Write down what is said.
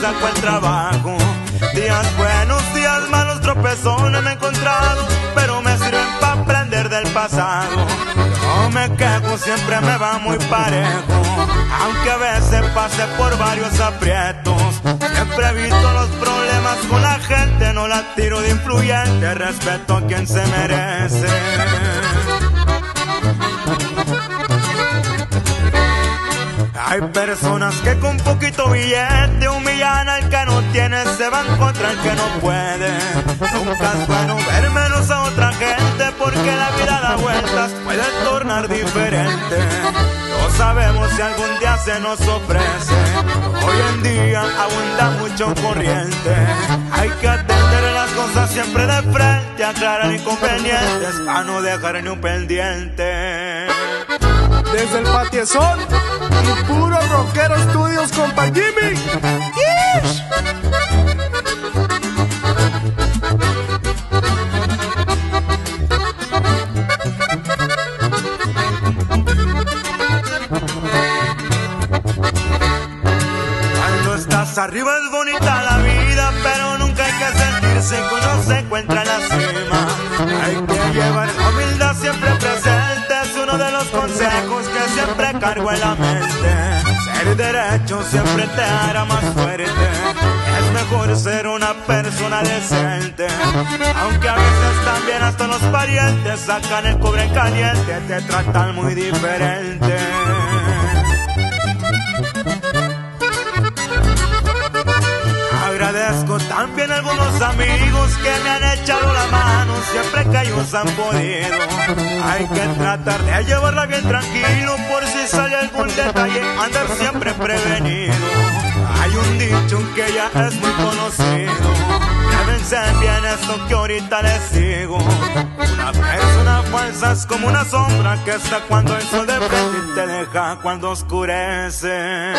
saco el trabajo. Días buenos, días malos, tropezones me he encontrado, pero me sirven para aprender del pasado. No me quejo, siempre me va muy parejo, aunque a veces pase por varios aprietos. Siempre evito los problemas con la gente, no la tiro de influyente, respeto a quien se merece. Hay personas que con poquito billete humillan al que no tiene, se van contra el que no puede. Nunca es bueno ver menos a otra gente porque la vida da vueltas, puede tornar diferente. No sabemos si algún día se nos ofrece. Hoy en día abunda mucho corriente. Hay que atender las cosas siempre de frente, aclarar inconvenientes para no dejar ni un pendiente. Desde el patiezón y puro rockero estudios, compa Jimmy. ¡Yish! Cuando estás arriba es bonita la vida, pero nunca hay que sentirse cuando se encuentra en la cima. Cargo en la mente. Ser derecho siempre te hará más fuerte. Es mejor ser una persona decente. Aunque a veces también hasta los parientes sacan el cobre caliente, te tratan muy diferente. Algunos amigos que me han echado la mano siempre que ellos han podido. Hay que tratar de llevarla bien tranquilo por si sale algún detalle, andar siempre prevenido. Hay un dicho que ya es muy conocido. Llévense bien esto que ahorita les digo. Una persona falsa es como una sombra que está cuando el sol de frente y te deja cuando oscurece.